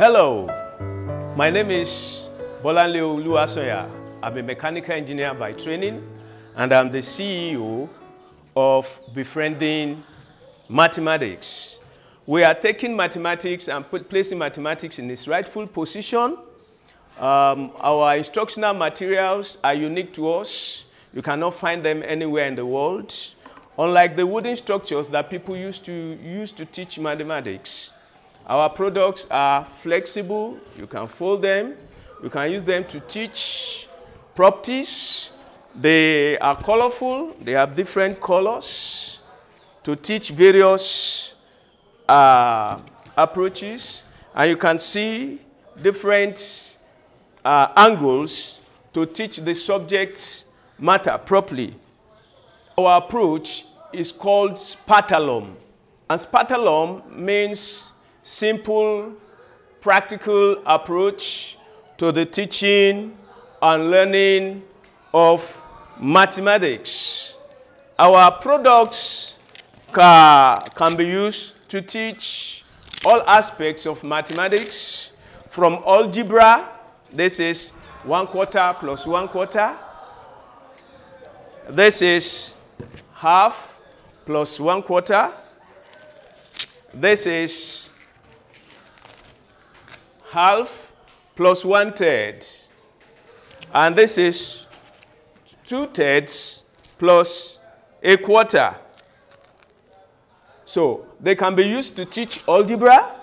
Hello, my name is Bolanle Oluwasoya. I'm a mechanical engineer by training, and I'm the CEO of Befriending Mathematics. We are taking mathematics and placing mathematics in its rightful position. Um, our instructional materials are unique to us. You cannot find them anywhere in the world. Unlike the wooden structures that people used to use to teach mathematics, our products are flexible. You can fold them. You can use them to teach properties. They are colorful. They have different colors to teach various uh, approaches. And you can see different uh, angles to teach the subject matter properly. Our approach is called Spartalum. And Spartalum means simple, practical approach to the teaching and learning of mathematics. Our products ca can be used to teach all aspects of mathematics from algebra, this is one quarter plus one quarter. This is half plus one quarter. This is half plus one third. And this is two thirds plus a quarter. So they can be used to teach algebra.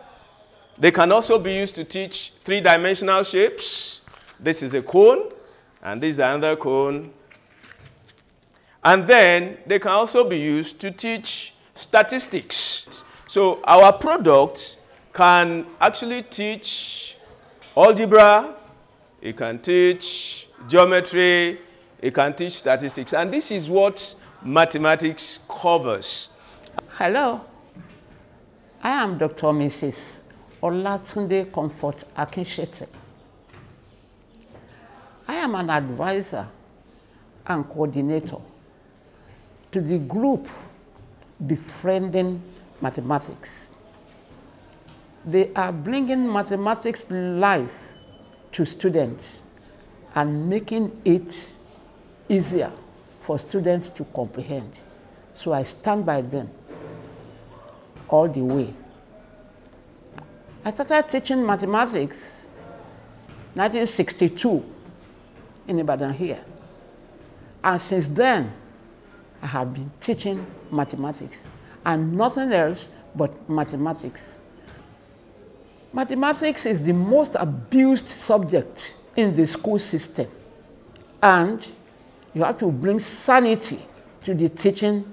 They can also be used to teach three-dimensional shapes. This is a cone, and this is another cone. And then they can also be used to teach statistics. So our product can actually teach algebra, it can teach geometry, it can teach statistics. And this is what mathematics covers. Hello, I am Dr. Mrs. Olatunde Comfort Akinshete. I am an advisor and coordinator to the group Befriending Mathematics. They are bringing mathematics life to students and making it easier for students to comprehend. So I stand by them all the way. I started teaching mathematics 1962 in Ibadan here. And since then, I have been teaching mathematics and nothing else but mathematics. Mathematics is the most abused subject in the school system. And you have to bring sanity to the teaching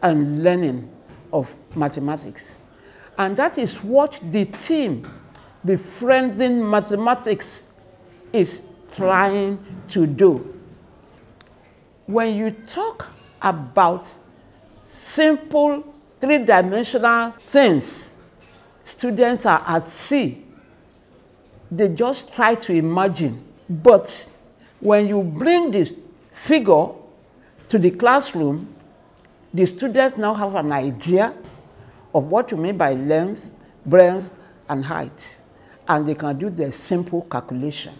and learning of mathematics. And that is what the team, Befriending Mathematics, is trying to do. When you talk about simple three-dimensional things, students are at sea. They just try to imagine. But when you bring this figure to the classroom, the students now have an idea of what you mean by length, breadth, and height. And they can do the simple calculation.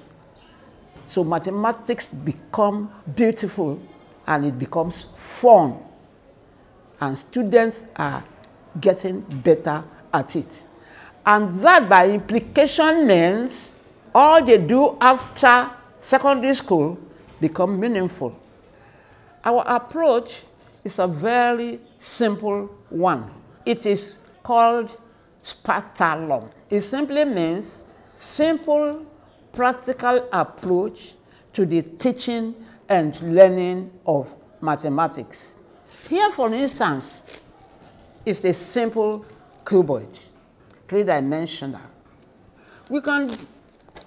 So mathematics become beautiful and it becomes fun. And students are getting better at it. And that by implication means all they do after secondary school become meaningful. Our approach is a very simple one. It is called Spartalum. It simply means simple, practical approach to the teaching and learning of mathematics. Here, for instance, is the simple cuboid, three-dimensional. We can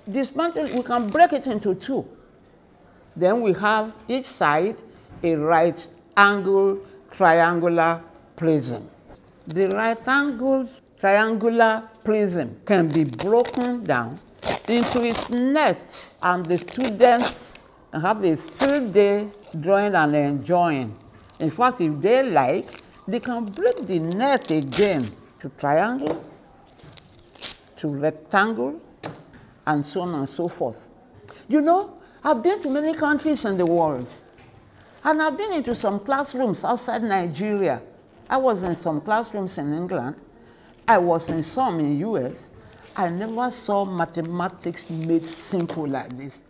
dismantle, we can break it into two. Then we have each side a right angle triangular prism. The right angle triangular prism can be broken down into its net and the students have a full day drawing and enjoying. In fact, if they like, they can break the net again to triangle, to rectangle, and so on and so forth. You know, I've been to many countries in the world, and I've been into some classrooms outside Nigeria. I was in some classrooms in England. I was in some in US. I never saw mathematics made simple like this.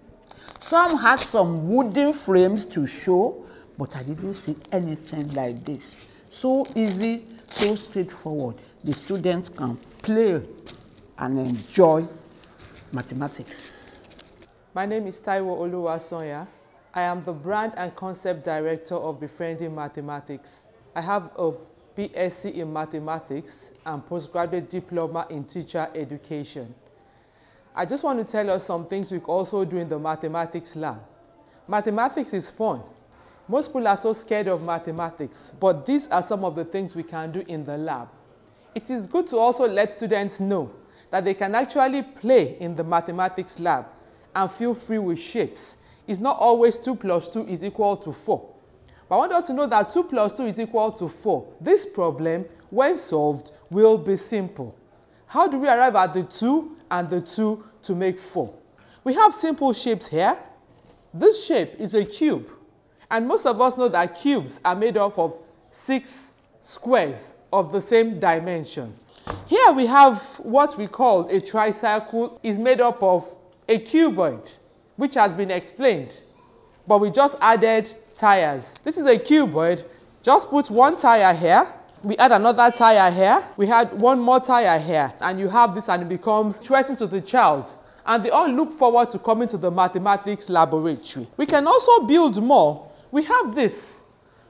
Some had some wooden frames to show, but I didn't see anything like this. So easy, so straightforward. The students can play and enjoy mathematics. My name is Taiwo Oluwasonya. I am the brand and concept director of Befriending Mathematics. I have a BSc in mathematics and postgraduate diploma in teacher education. I just want to tell us some things we also do in the mathematics lab. Mathematics is fun. Most people are so scared of mathematics, but these are some of the things we can do in the lab. It is good to also let students know that they can actually play in the mathematics lab and feel free with shapes. It's not always 2 plus 2 is equal to 4. But I want us to know that 2 plus 2 is equal to 4. This problem, when solved, will be simple. How do we arrive at the 2 and the 2 to make 4? We have simple shapes here. This shape is a cube. And most of us know that cubes are made up of six squares of the same dimension. Here we have what we call a tricycle is made up of a cuboid, which has been explained, but we just added tires. This is a cuboid. Just put one tire here. We add another tire here. We had one more tire here. And you have this and it becomes interesting to the child. And they all look forward to coming to the mathematics laboratory. We can also build more. We have this,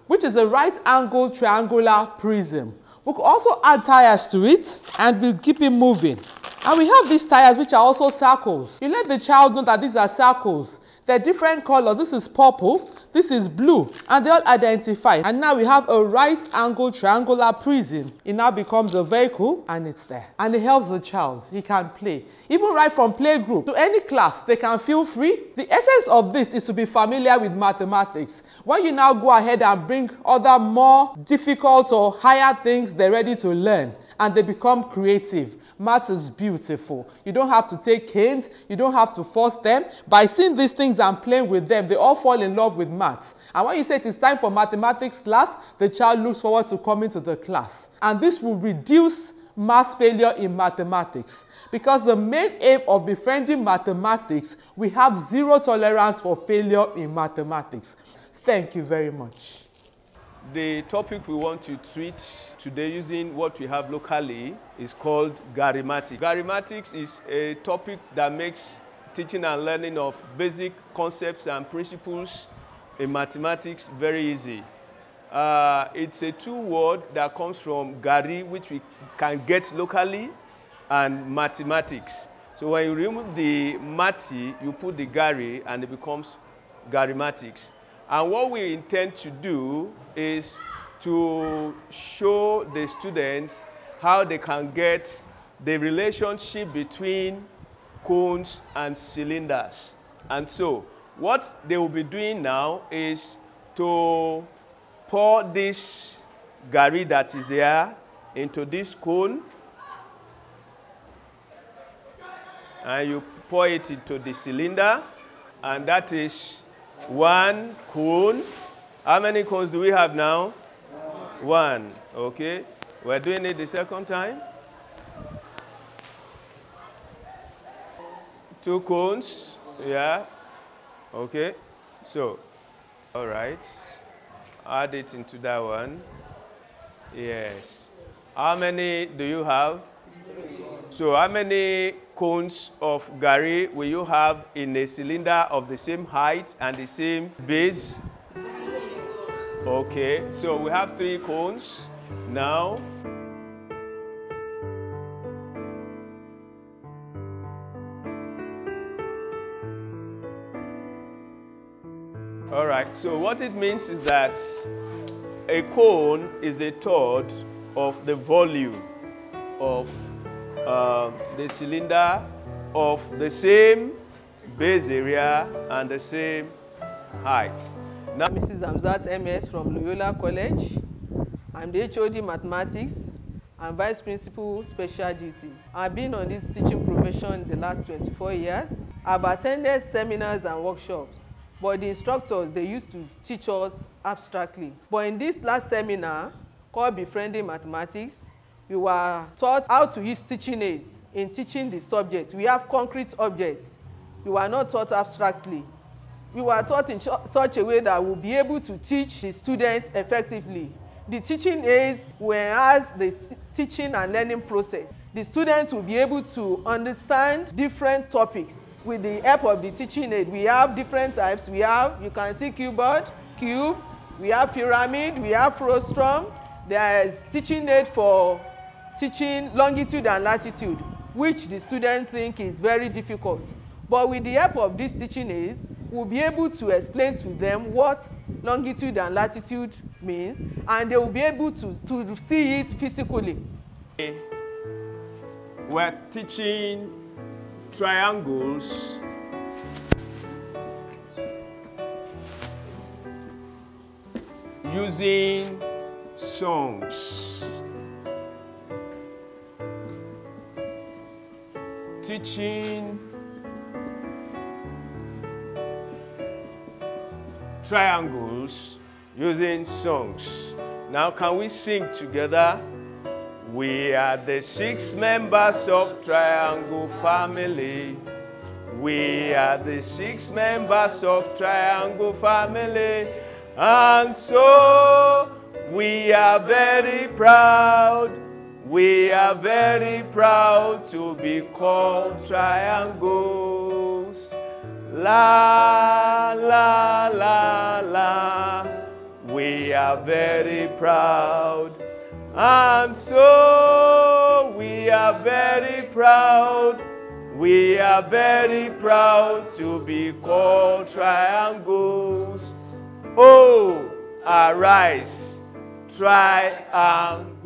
which is a right angle triangular prism. We could also add tires to it and we'll keep it moving. And we have these tires which are also circles. You let the child know that these are circles. They're different colors. This is purple, this is blue, and they all identify. And now we have a right angle triangular prism. It now becomes a vehicle and it's there. And it helps the child. He can play. Even right from playgroup to any class, they can feel free. The essence of this is to be familiar with mathematics. When you now go ahead and bring other more difficult or higher things they're ready to learn, and they become creative. Math is beautiful. You don't have to take hints. You don't have to force them. By seeing these things and playing with them, they all fall in love with maths. And when you say it is time for mathematics class, the child looks forward to coming to the class. And this will reduce mass failure in mathematics. Because the main aim of befriending mathematics, we have zero tolerance for failure in mathematics. Thank you very much. The topic we want to treat today using what we have locally is called Garimatics. Garimatics is a topic that makes teaching and learning of basic concepts and principles in mathematics very easy. Uh, it's a two word that comes from Gari, which we can get locally, and mathematics. So when you remove the mati, you put the Gari, and it becomes Garimatics. And what we intend to do is to show the students how they can get the relationship between cones and cylinders. And so what they will be doing now is to pour this gari that is here into this cone and you pour it into the cylinder and that is one cone. How many cones do we have now? One. Okay. We're doing it the second time. Two cones. Yeah. Okay. So, all right. Add it into that one. Yes. How many do you have? So how many cones of gari will you have in a cylinder of the same height and the same base? Okay, so we have three cones now. All right, so what it means is that a cone is a third of the volume of uh, the cylinder of the same base area and the same height. Now, Mrs. Amzat MS from Loyola College. I'm the HOD Mathematics. and Vice Principal Special Duties. I've been on this teaching profession the last 24 years. I've attended seminars and workshops, but the instructors, they used to teach us abstractly. But in this last seminar, called Befriending Mathematics, we were taught how to use teaching aids in teaching the subject. We have concrete objects. We were not taught abstractly. We were taught in such a way that we'll be able to teach the students effectively. The teaching aids will enhance the teaching and learning process. The students will be able to understand different topics with the help of the teaching aid. We have different types. We have, you can see cuboid, cube, we have pyramid, we have frustrum. There is teaching aid for teaching longitude and latitude, which the students think is very difficult. But with the help of this teaching aid, we'll be able to explain to them what longitude and latitude means, and they will be able to, to see it physically. We're teaching triangles using songs. Teaching triangles using songs. Now, can we sing together? We are the six members of Triangle Family. We are the six members of Triangle Family. And so we are very proud. We are very proud to be called triangles. La, la, la, la. We are very proud. And so we are very proud. We are very proud to be called triangles. Oh, arise, triangle.